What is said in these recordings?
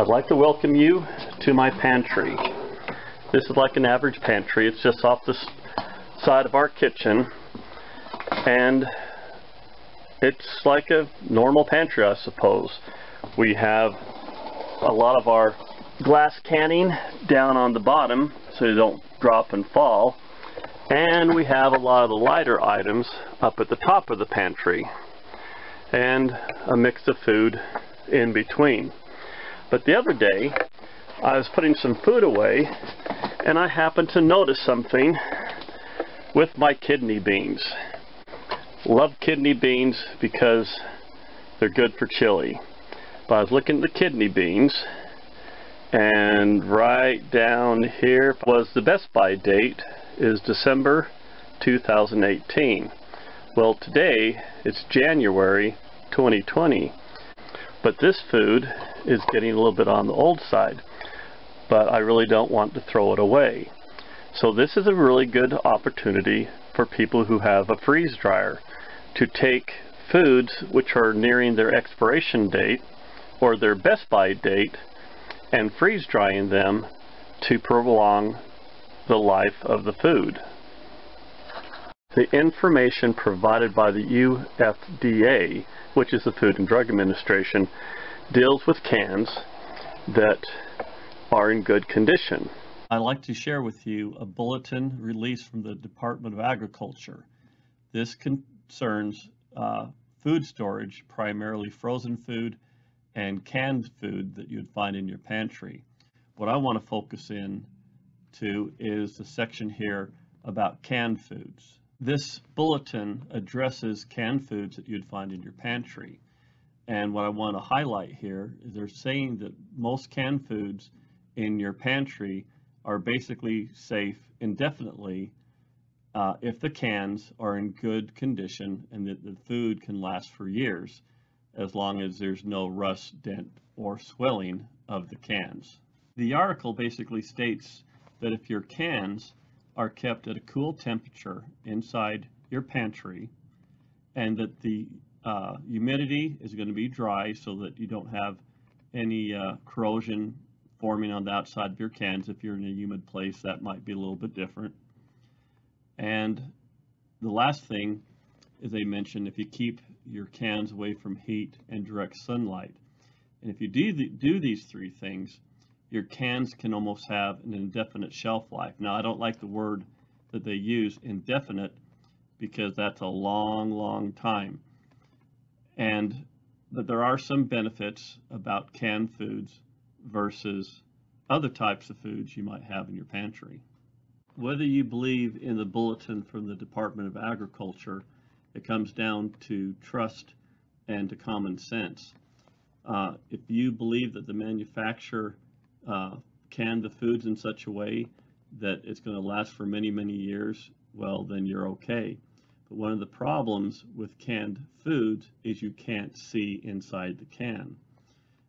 I'd like to welcome you to my pantry. This is like an average pantry. It's just off the side of our kitchen and it's like a normal pantry I suppose. We have a lot of our glass canning down on the bottom so they don't drop and fall and we have a lot of the lighter items up at the top of the pantry and a mix of food in between. But the other day, I was putting some food away, and I happened to notice something with my kidney beans. Love kidney beans because they're good for chili. But I was looking at the kidney beans, and right down here was the Best By date is December 2018. Well today it's January 2020 but this food is getting a little bit on the old side but I really don't want to throw it away. So this is a really good opportunity for people who have a freeze dryer to take foods which are nearing their expiration date or their best by date and freeze drying them to prolong the life of the food. The information provided by the USDA, which is the Food and Drug Administration, deals with cans that are in good condition. I'd like to share with you a bulletin released from the Department of Agriculture. This concerns uh, food storage, primarily frozen food and canned food that you'd find in your pantry. What I want to focus in to is the section here about canned foods. This bulletin addresses canned foods that you'd find in your pantry. And what I want to highlight here is they're saying that most canned foods in your pantry are basically safe indefinitely uh, if the cans are in good condition and that the food can last for years as long as there's no rust, dent, or swelling of the cans. The article basically states that if your cans are kept at a cool temperature inside your pantry and that the uh, humidity is going to be dry so that you don't have any uh, corrosion forming on the outside of your cans. If you're in a humid place, that might be a little bit different. And the last thing is they mentioned if you keep your cans away from heat and direct sunlight. And if you do, the, do these three things, your cans can almost have an indefinite shelf life. Now, I don't like the word that they use, indefinite, because that's a long, long time. And there are some benefits about canned foods versus other types of foods you might have in your pantry. Whether you believe in the bulletin from the Department of Agriculture, it comes down to trust and to common sense. Uh, if you believe that the manufacturer uh, can the foods in such a way that it's going to last for many, many years, well, then you're okay. But one of the problems with canned foods is you can't see inside the can.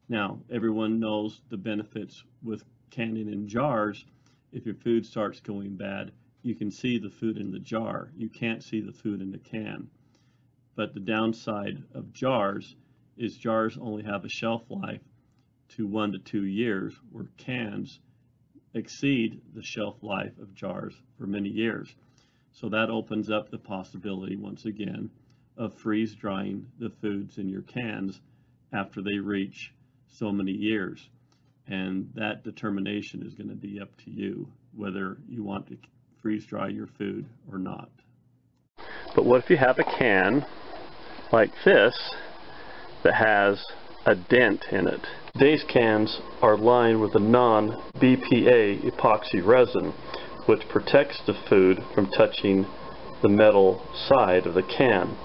Now, everyone knows the benefits with canning in jars. If your food starts going bad, you can see the food in the jar. You can't see the food in the can. But the downside of jars is jars only have a shelf life to one to two years, where cans exceed the shelf life of jars for many years. So that opens up the possibility, once again, of freeze drying the foods in your cans after they reach so many years. And that determination is going to be up to you, whether you want to freeze dry your food or not. But what if you have a can like this that has a dent in it? These cans are lined with a non-BPA epoxy resin, which protects the food from touching the metal side of the can.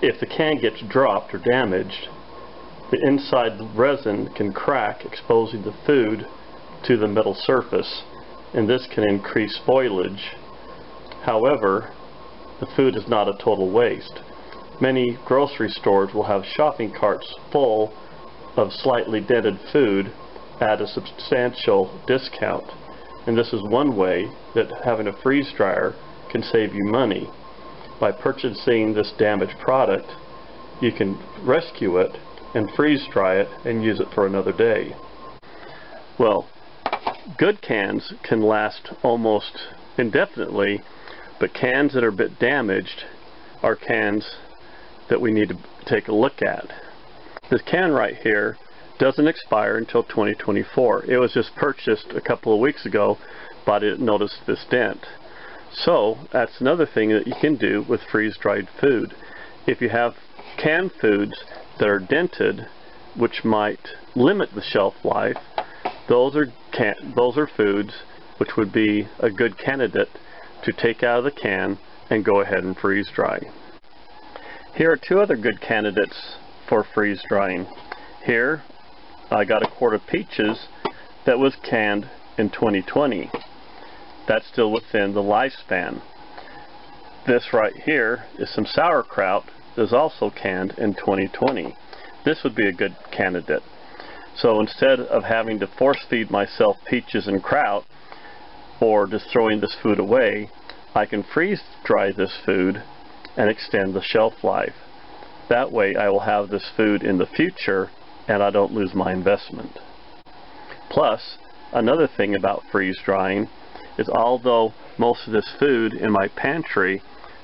If the can gets dropped or damaged, the inside resin can crack, exposing the food to the metal surface, and this can increase spoilage. However, the food is not a total waste. Many grocery stores will have shopping carts full of slightly dented food at a substantial discount. And this is one way that having a freeze dryer can save you money. By purchasing this damaged product, you can rescue it and freeze dry it and use it for another day. Well, good cans can last almost indefinitely, but cans that are a bit damaged are cans that we need to take a look at. This can right here doesn't expire until 2024. It was just purchased a couple of weeks ago, but I didn't notice this dent. So that's another thing that you can do with freeze-dried food. If you have canned foods that are dented, which might limit the shelf life, those are can those are foods which would be a good candidate to take out of the can and go ahead and freeze dry. Here are two other good candidates for freeze drying. Here I got a quart of peaches that was canned in 2020. That's still within the lifespan. This right here is some sauerkraut that is also canned in 2020. This would be a good candidate. So instead of having to force feed myself peaches and kraut or just throwing this food away, I can freeze dry this food and extend the shelf life. That way I will have this food in the future and I don't lose my investment. Plus, another thing about freeze drying is although most of this food in my pantry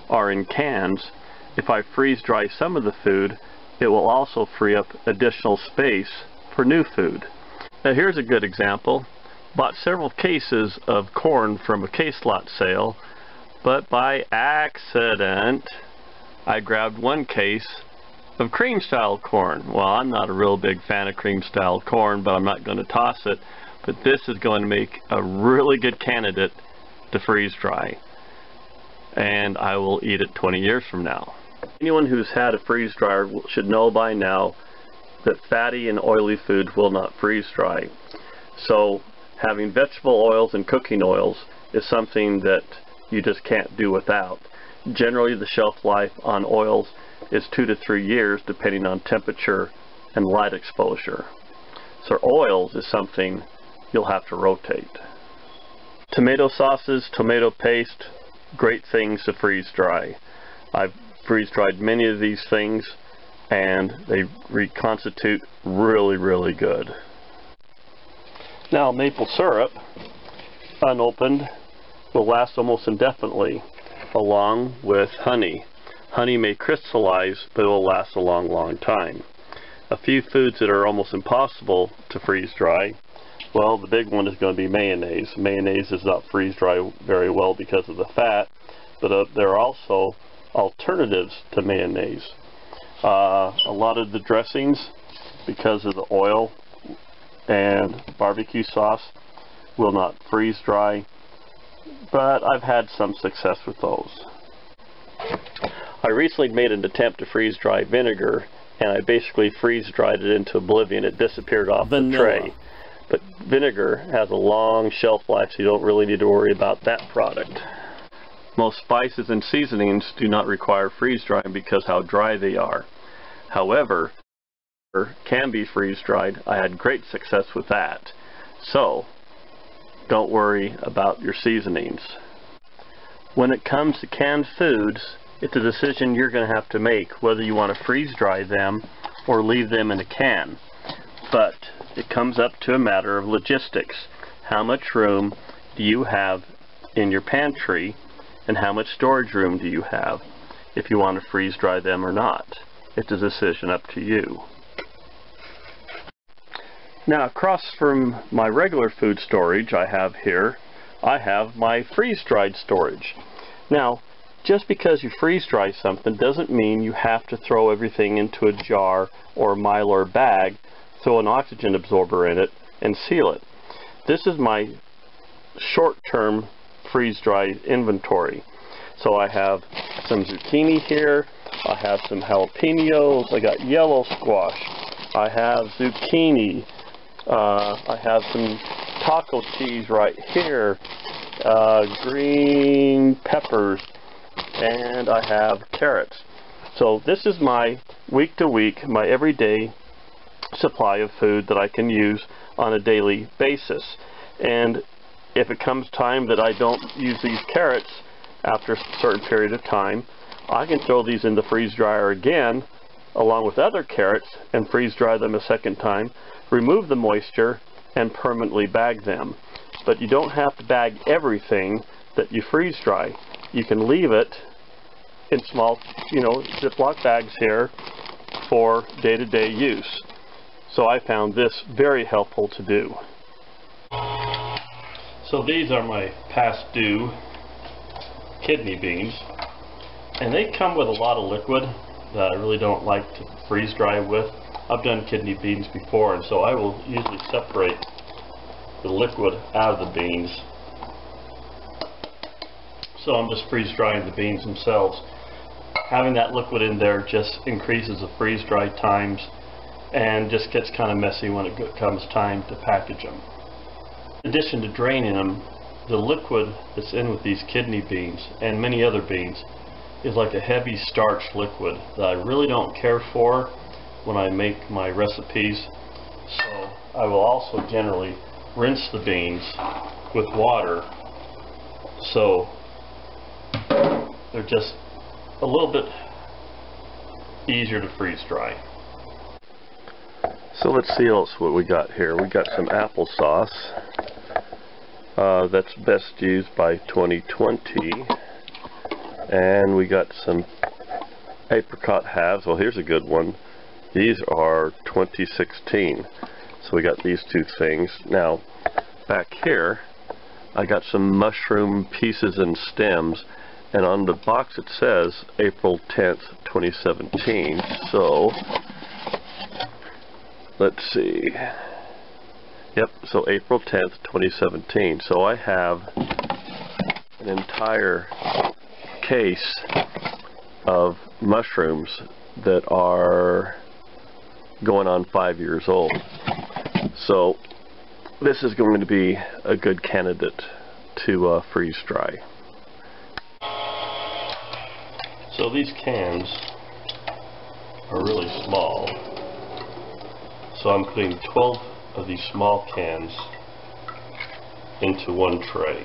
are in cans, if I freeze dry some of the food, it will also free up additional space for new food. Now here's a good example. Bought several cases of corn from a case lot sale, but by accident I grabbed one case of cream style corn. Well, I'm not a real big fan of cream style corn, but I'm not going to toss it. But this is going to make a really good candidate to freeze dry. And I will eat it 20 years from now. Anyone who's had a freeze dryer should know by now that fatty and oily foods will not freeze dry. So having vegetable oils and cooking oils is something that you just can't do without. Generally the shelf life on oils is two to three years depending on temperature and light exposure. So oils is something you'll have to rotate. Tomato sauces, tomato paste, great things to freeze dry. I've freeze dried many of these things and they reconstitute really really good. Now maple syrup unopened will last almost indefinitely along with honey. Honey may crystallize, but it will last a long, long time. A few foods that are almost impossible to freeze dry. Well, the big one is going to be mayonnaise. Mayonnaise does not freeze dry very well because of the fat, but uh, there are also alternatives to mayonnaise. Uh, a lot of the dressings, because of the oil and barbecue sauce, will not freeze dry, but I've had some success with those. I recently made an attempt to freeze dry vinegar and I basically freeze dried it into oblivion. It disappeared off Vanilla. the tray. But vinegar has a long shelf life so you don't really need to worry about that product. Most spices and seasonings do not require freeze drying because how dry they are. However, can be freeze dried. I had great success with that. So, don't worry about your seasonings. When it comes to canned foods, it's a decision you're going to have to make whether you want to freeze dry them or leave them in a can. But it comes up to a matter of logistics. How much room do you have in your pantry and how much storage room do you have if you want to freeze dry them or not. It's a decision up to you. Now across from my regular food storage I have here, I have my freeze-dried storage. Now just because you freeze dry something doesn't mean you have to throw everything into a jar or a mylar bag, throw an oxygen absorber in it, and seal it. This is my short-term freeze-dry inventory. So I have some zucchini here, I have some jalapenos, I got yellow squash, I have zucchini, uh, I have some taco cheese right here, uh, green peppers, and I have carrots. So this is my week to week, my everyday supply of food that I can use on a daily basis. And if it comes time that I don't use these carrots after a certain period of time, I can throw these in the freeze dryer again along with other carrots and freeze dry them a second time, remove the moisture, and permanently bag them. But you don't have to bag everything that you freeze dry. You can leave it in small, you know, Ziploc bags here for day-to-day -day use. So I found this very helpful to do. So these are my past due kidney beans. And they come with a lot of liquid that I really don't like to freeze dry with. I've done kidney beans before and so I will usually separate the liquid out of the beans. So I'm just freeze drying the beans themselves. Having that liquid in there just increases the freeze dry times and just gets kind of messy when it comes time to package them. In addition to draining them, the liquid that's in with these kidney beans and many other beans is like a heavy starch liquid that I really don't care for when I make my recipes. So I will also generally rinse the beans with water so they're just a little bit easier to freeze dry. So let's see else what we got here. We got some applesauce uh, that's best used by 2020 and we got some apricot halves. Well here's a good one. These are 2016. So we got these two things. Now back here I got some mushroom pieces and stems and on the box it says April 10th 2017 so let's see. Yep so April 10th 2017 so I have an entire case of mushrooms that are going on five years old. So this is going to be a good candidate to uh, freeze dry so these cans are really small. So I'm putting 12 of these small cans into one tray.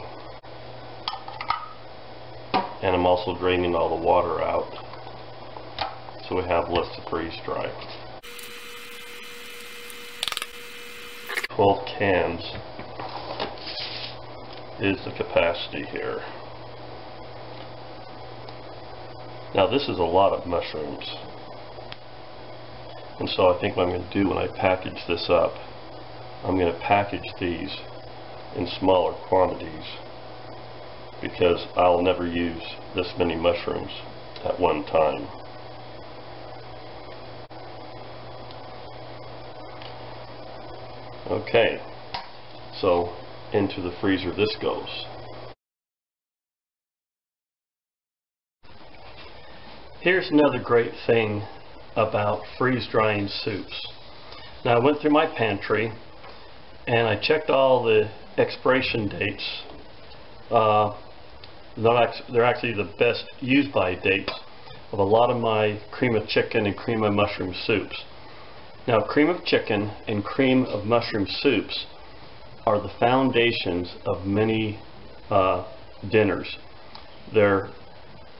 And I'm also draining all the water out so we have less to freeze dry. 12 cans is the capacity here. Now this is a lot of mushrooms. And so I think what I'm going to do when I package this up, I'm going to package these in smaller quantities because I'll never use this many mushrooms at one time. Okay, so into the freezer this goes. Here's another great thing about freeze drying soups. Now I went through my pantry and I checked all the expiration dates. Uh, they're actually the best use by dates of a lot of my cream of chicken and cream of mushroom soups. Now cream of chicken and cream of mushroom soups are the foundations of many uh, dinners. They're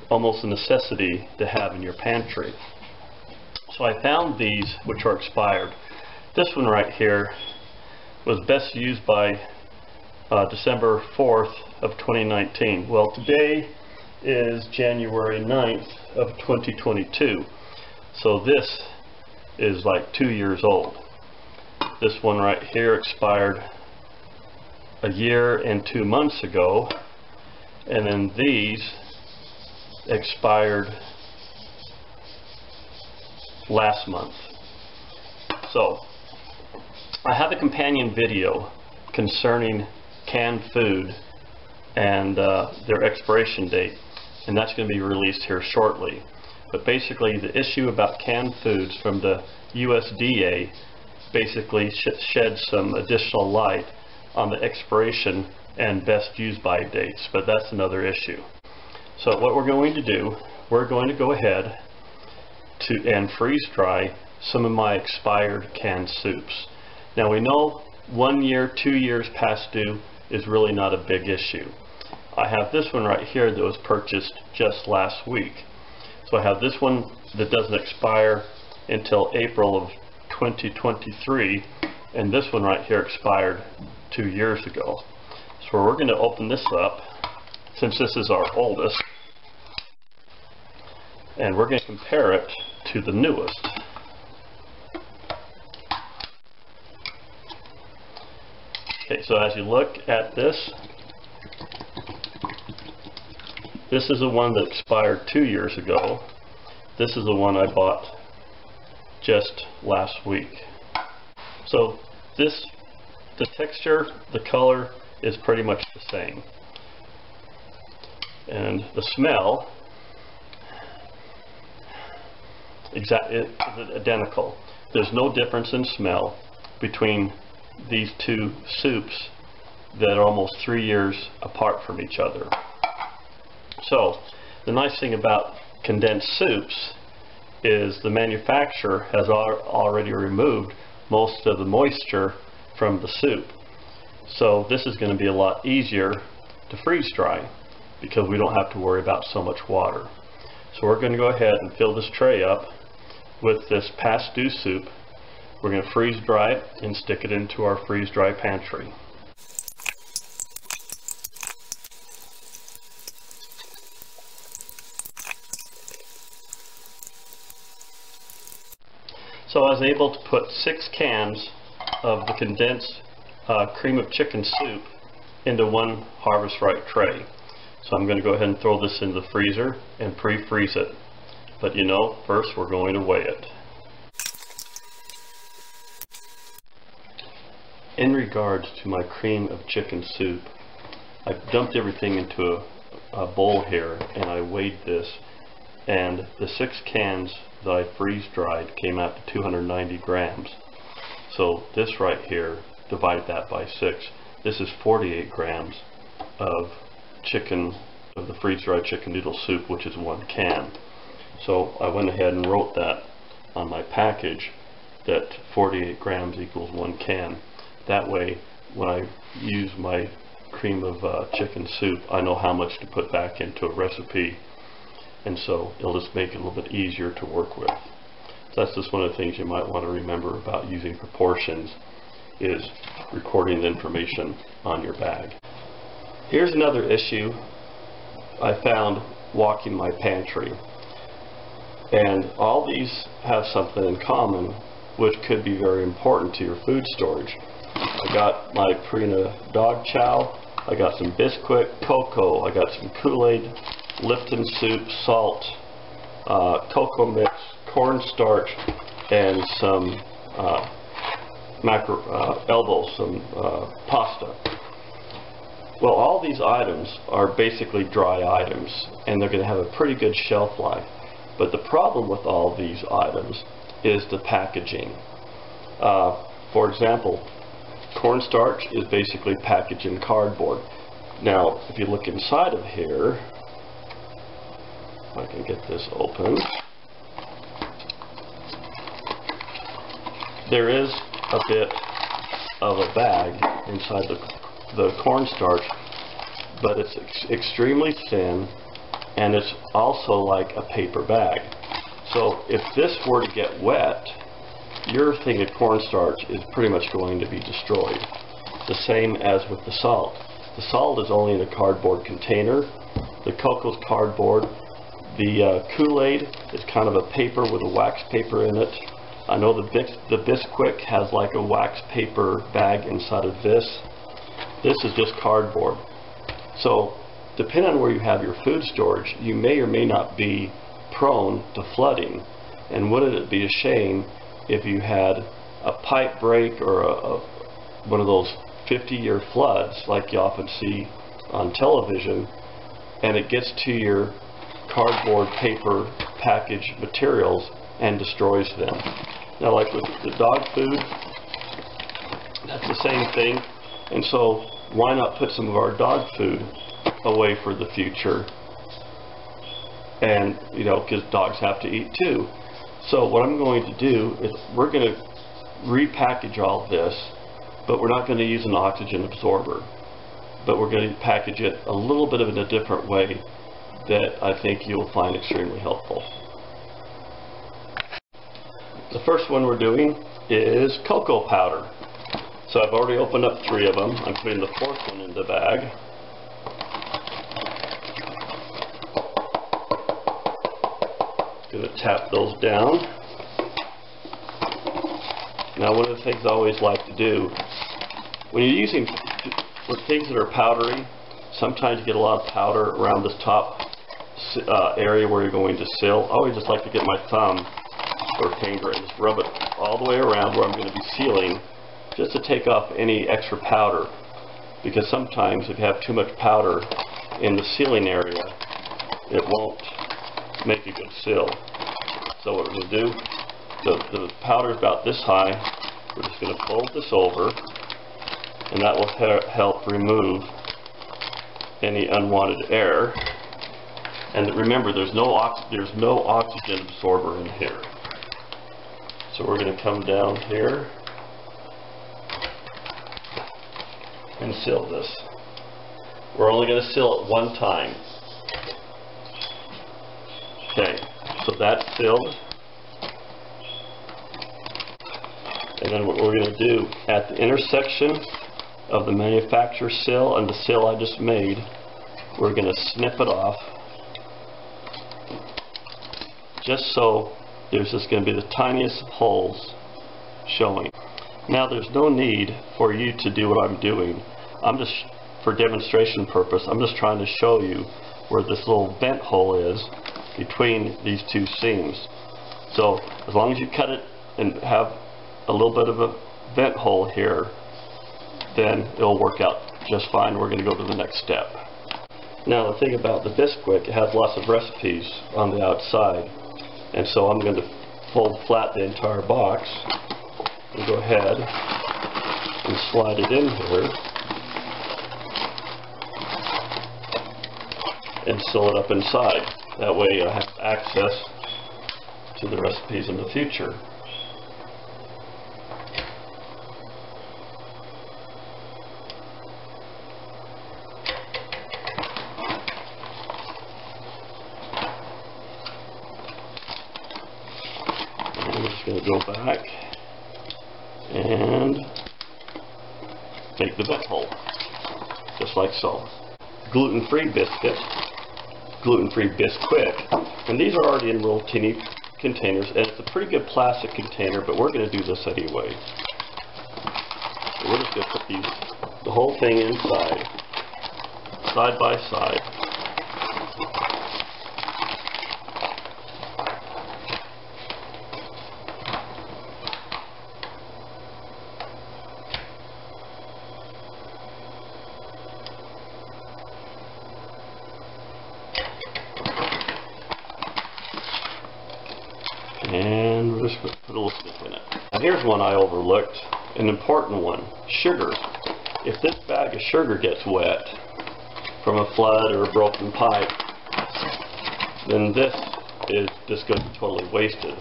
almost a necessity to have in your pantry. So I found these which are expired. This one right here was best used by uh, December 4th of 2019. Well today is January 9th of 2022. So this is like two years old. This one right here expired a year and two months ago and then these expired last month. So, I have a companion video concerning canned food and uh, their expiration date, and that's going to be released here shortly. But basically, the issue about canned foods from the USDA basically sh sheds some additional light on the expiration and best use by dates, but that's another issue. So what we're going to do, we're going to go ahead to and freeze dry some of my expired canned soups. Now we know one year, two years past due is really not a big issue. I have this one right here that was purchased just last week. So I have this one that doesn't expire until April of 2023 and this one right here expired two years ago. So we're going to open this up since this is our oldest and we're going to compare it to the newest. Okay, so as you look at this, this is the one that expired two years ago. This is the one I bought just last week. So this, the texture, the color is pretty much the same. And the smell, exact, identical. There's no difference in smell between these two soups that are almost three years apart from each other. So the nice thing about condensed soups is the manufacturer has al already removed most of the moisture from the soup. So this is going to be a lot easier to freeze dry because we don't have to worry about so much water. So we're going to go ahead and fill this tray up with this past due soup we're going to freeze dry it and stick it into our freeze dry pantry. So I was able to put six cans of the condensed uh, cream of chicken soup into one Harvest Right tray. So I'm going to go ahead and throw this in the freezer and pre-freeze it. But you know, first we're going to weigh it. in regards to my cream of chicken soup, I dumped everything into a, a, bowl here and I weighed this and the six cans that I freeze dried came out to 290 grams. So this right here, divide that by six, this is 48 grams of chicken, of the freeze dried chicken noodle soup, which is one can. So I went ahead and wrote that on my package that 48 grams equals one can. That way, when I use my cream of uh, chicken soup, I know how much to put back into a recipe, and so it'll just make it a little bit easier to work with. So that's just one of the things you might want to remember about using proportions is recording the information on your bag. Here's another issue I found walking my pantry. And all these have something in common which could be very important to your food storage. I got my Purina dog chow. I got some Bisquick, cocoa. I got some Kool-Aid, Lipton soup, salt, uh, cocoa mix, cornstarch, and some uh, macro, uh, elbow, some uh, pasta. Well, all these items are basically dry items, and they're going to have a pretty good shelf life. But the problem with all these items is the packaging. Uh, for example, cornstarch is basically packaged in cardboard. Now, if you look inside of here, if I can get this open, there is a bit of a bag inside the, the cornstarch, but it's ex extremely thin, and it's also like a paper bag. So if this were to get wet, your thing of cornstarch is pretty much going to be destroyed. The same as with the salt. The salt is only in a cardboard container. The cocoa's cardboard. The uh, Kool-Aid is kind of a paper with a wax paper in it. I know the, Bis the Bisquick has like a wax paper bag inside of this. This is just cardboard. So depending on where you have your food storage, you may or may not be prone to flooding. And wouldn't it be a shame if you had a pipe break or a, a, one of those 50-year floods like you often see on television and it gets to your cardboard paper package materials and destroys them. Now like with the dog food, that's the same thing and so why not put some of our dog food away for the future and you know because dogs have to eat too so what I'm going to do is we're going to repackage all this, but we're not going to use an oxygen absorber. But we're going to package it a little bit of in a different way that I think you'll find extremely helpful. The first one we're doing is cocoa powder. So I've already opened up three of them. I'm putting the fourth one in the bag. Gonna tap those down. Now one of the things I always like to do, when you're using with things that are powdery, sometimes you get a lot of powder around the top uh, area where you're going to seal. I always just like to get my thumb or finger and just rub it all the way around where I'm going to be sealing just to take off any extra powder because sometimes if you have too much powder in the sealing area it won't make a good seal. So what we're going to do, the, the powder is about this high, we're just going to fold this over and that will help remove any unwanted air. And remember, there's no, there's no oxygen absorber in here. So we're going to come down here and seal this. We're only going to seal it one time. Okay, so that's sealed. And then what we're going to do at the intersection of the manufacturer seal and the seal I just made, we're going to snip it off just so there's just going to be the tiniest holes showing. Now there's no need for you to do what I'm doing. I'm just, for demonstration purpose, I'm just trying to show you where this little vent hole is between these two seams. So as long as you cut it and have a little bit of a vent hole here, then it'll work out just fine. We're going to go to the next step. Now the thing about the Bisquick, it has lots of recipes on the outside. And so I'm going to fold flat the entire box and go ahead and slide it in here and sew it up inside. That way I have access to the recipes in the future. going to go back and take the vent hole, just like so. Gluten-free biscuit, gluten-free Bisquick, and these are already in little teeny containers, and it's a pretty good plastic container, but we're going to do this anyway. So we're just going to put these, the whole thing inside, side by side. And we're just going to put a little snip in it. Now here's one I overlooked, an important one, sugar. If this bag of sugar gets wet from a flood or a broken pipe, then this is just going to be totally wasted.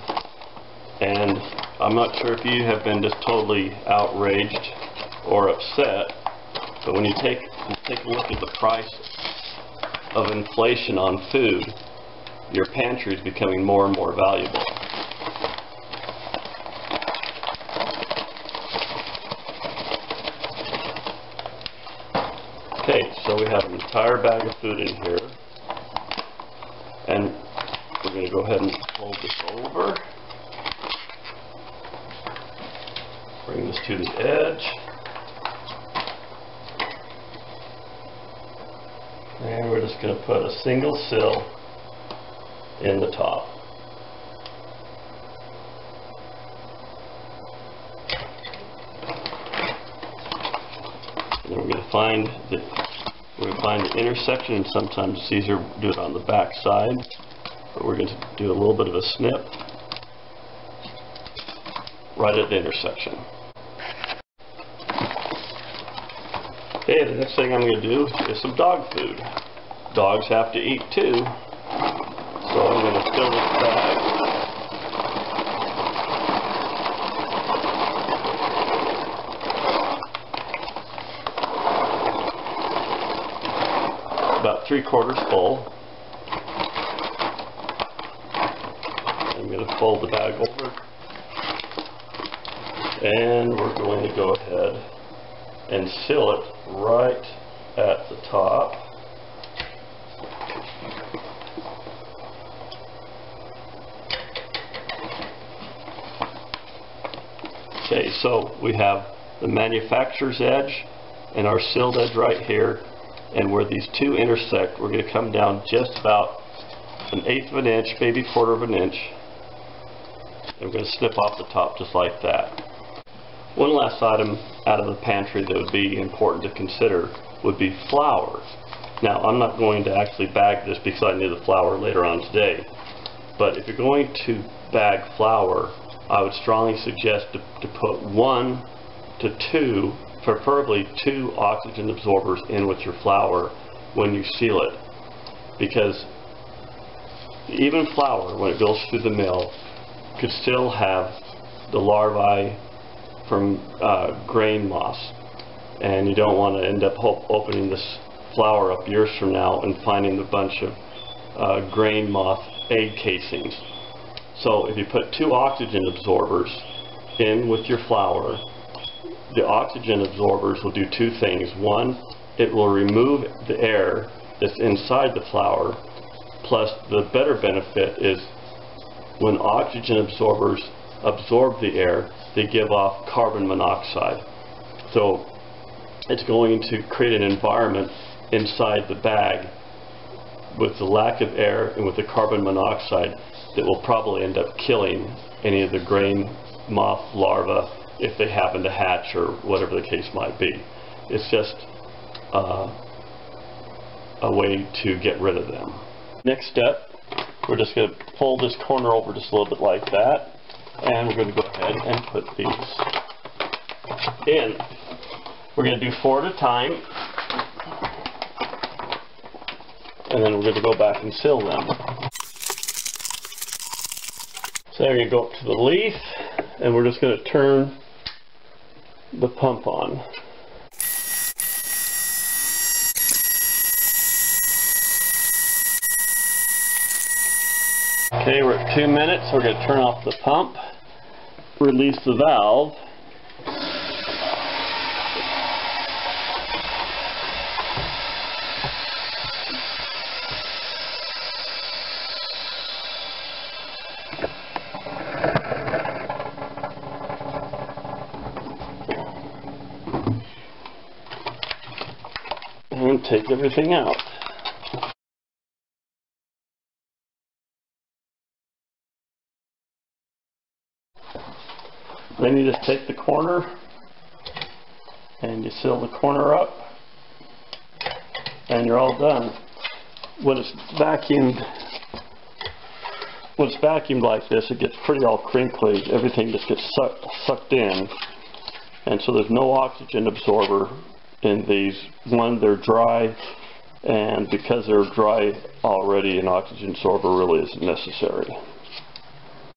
And I'm not sure if you have been just totally outraged or upset, but when you take, take a look at the price of inflation on food, your pantry is becoming more and more valuable. Okay, so we have an entire bag of food in here. And we're going to go ahead and fold this over. Bring this to the edge. And we're just going to put a single sill in the top. And then we're going to find the we're going to find the intersection, and sometimes it's easier to do it on the back side. But we're going to do a little bit of a snip right at the intersection. Okay, the next thing I'm going to do is some dog food. Dogs have to eat too, so I'm going to fill this bag about three quarters full. I'm going to fold the bag over And we're going to go ahead and seal it right at the top. Okay, so we have the manufacturer's edge and our sealed edge right here. And where these two intersect, we're going to come down just about an eighth of an inch, maybe quarter of an inch. And we're going to snip off the top just like that. One last item out of the pantry that would be important to consider would be flour. Now, I'm not going to actually bag this because I need the flour later on today. But if you're going to bag flour, I would strongly suggest to, to put one to two, preferably two oxygen absorbers in with your flour when you seal it. Because even flour, when it goes through the mill, could still have the larvae from uh, grain moth. And you don't want to end up opening this flour up years from now and finding a bunch of uh, grain moth egg casings. So if you put two oxygen absorbers in with your flour, the oxygen absorbers will do two things. One, it will remove the air that's inside the flour, plus the better benefit is when oxygen absorbers absorb the air, they give off carbon monoxide. So it's going to create an environment inside the bag with the lack of air and with the carbon monoxide that will probably end up killing any of the grain moth larvae if they happen to hatch or whatever the case might be. It's just uh, a way to get rid of them. Next step, we're just going to pull this corner over just a little bit like that and we're going to go ahead and put these in. We're going to do four at a time and then we're going to go back and seal them. So there you go up to the leaf and we're just going to turn the pump on. Okay, we're at two minutes. We're going to turn off the pump, release the valve, take everything out. Then you just take the corner and you seal the corner up and you're all done. When it's vacuumed, when it's vacuumed like this, it gets pretty all crinkly. Everything just gets sucked, sucked in. And so there's no oxygen absorber in these. One, they're dry, and because they're dry already, an oxygen sorber really isn't necessary.